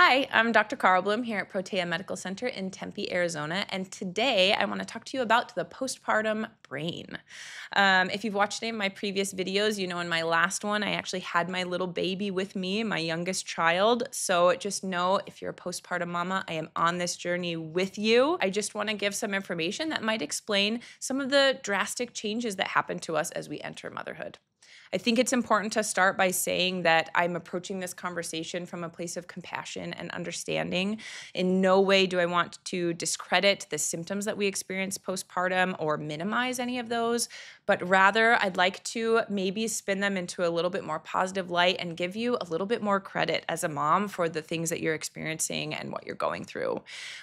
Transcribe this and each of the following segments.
Hi, I'm Dr. Carlblom here at Protea Medical Center in Tempe, Arizona, and today I want to talk to you about the postpartum brain. Um, if you've watched any of my previous videos, you know in my last one I actually had my little baby with me, my youngest child. So just know if you're a postpartum mama, I am on this journey with you. I just want to give some information that might explain some of the drastic changes that happen to us as we enter motherhood. I think it's important to start by saying that I'm approaching this conversation from a place of compassion and understanding. In no way do I want to discredit the symptoms that we experience postpartum or minimize any of those, but rather I'd like to maybe spin them into a little bit more positive light and give you a little bit more credit as a mom for the things that you're experiencing and what you're going through.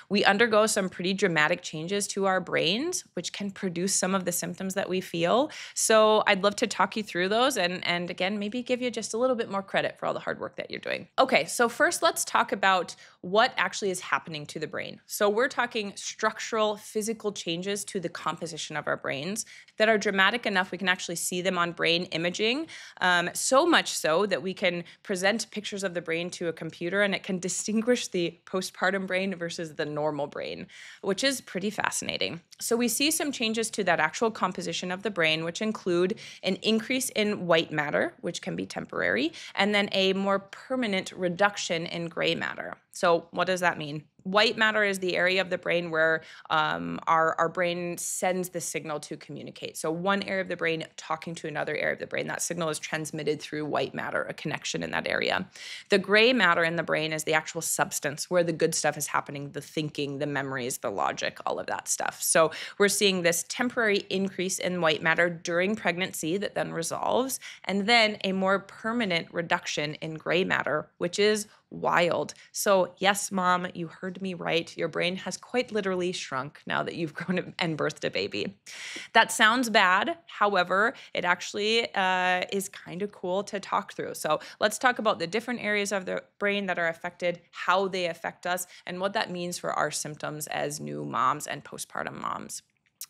We undergo some pretty dramatic changes to our brains, which can produce some of the symptoms that we feel. So I'd love to talk you through those and and again maybe give you just a little bit more credit for all the hard work that you're doing. Okay, so first let's talk about what actually is happening to the brain. So we're talking structural physical changes to the composition of our brains that are dramatic enough we can actually see them on brain imaging. Um, so much so that we can present pictures of the brain to a computer and it can distinguish the postpartum brain versus the normal brain, which is pretty fascinating. So we see some changes to that actual composition of the brain, which include an increase in white matter, which can be temporary, and then a more permanent reduction in gray matter. So, what does that mean? White matter is the area of the brain where um, our, our brain sends the signal to communicate. So, one area of the brain talking to another area of the brain, that signal is transmitted through white matter, a connection in that area. The gray matter in the brain is the actual substance where the good stuff is happening the thinking, the memories, the logic, all of that stuff. So, we're seeing this temporary increase in white matter during pregnancy that then resolves, and then a more permanent reduction in gray matter, which is wild. So, yes, mom, you me right. Your brain has quite literally shrunk now that you've grown and birthed a baby. That sounds bad. However, it actually uh, is kind of cool to talk through. So, let's talk about the different areas of the brain that are affected, how they affect us, and what that means for our symptoms as new moms and postpartum moms.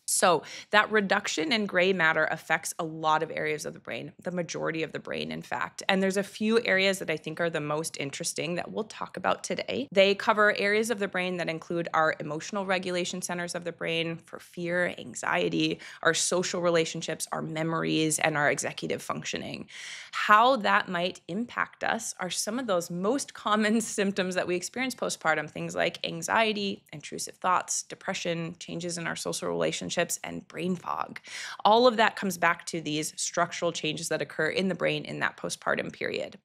So, that reduction in gray matter affects a lot of areas of the brain, the majority of the brain, in fact. And there's a few areas that I think are the most interesting that we'll talk about today. They cover areas of the brain that include our emotional regulation centers of the brain for fear, anxiety, our social relationships, our memories, and our executive functioning. How that might impact us are some of those most common symptoms that we experience postpartum things like anxiety, intrusive thoughts, depression, changes in our social relationships and brain fog. All of that comes back to these structural changes that occur in the brain in that postpartum period.